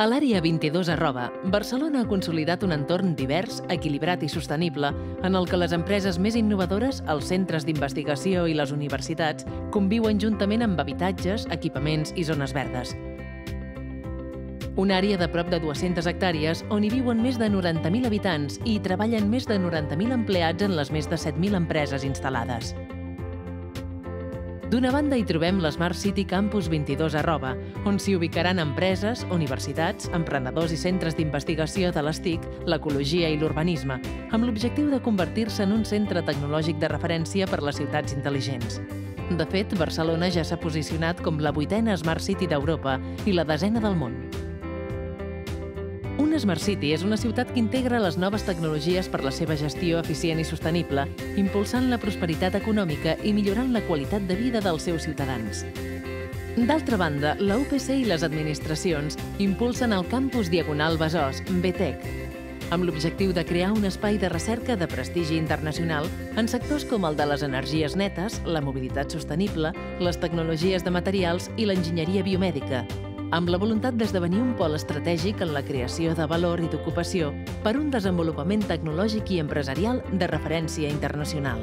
A l'àrea 22 arroba, Barcelona ha consolidat un entorn divers, equilibrat i sostenible en el que les empreses més innovadores, els centres d'investigació i les universitats conviuen juntament amb habitatges, equipaments i zones verdes. Una àrea de prop de 200 hectàrees on hi viuen més de 90.000 habitants i hi treballen més de 90.000 empleats en les més de 7.000 empreses instal·lades. D'una banda hi trobem l'Smart City Campus 22 arroba, on s'hi ubicaran empreses, universitats, emprenedors i centres d'investigació de les TIC, l'ecologia i l'urbanisme, amb l'objectiu de convertir-se en un centre tecnològic de referència per les ciutats intel·ligents. De fet, Barcelona ja s'ha posicionat com la vuitena Smart City d'Europa i la desena del món. Una Smart City és una ciutat que integra les noves tecnologies per la seva gestió eficient i sostenible, impulsant la prosperitat econòmica i millorant la qualitat de vida dels seus ciutadans. D'altra banda, la UPC i les administracions impulsen el campus Diagonal Besòs, BTEC, amb l'objectiu de crear un espai de recerca de prestigi internacional en sectors com el de les energies netes, la mobilitat sostenible, les tecnologies de materials i l'enginyeria biomèdica, amb la voluntat d'esdevenir un pol estratègic en la creació de valor i d'ocupació per un desenvolupament tecnològic i empresarial de referència internacional.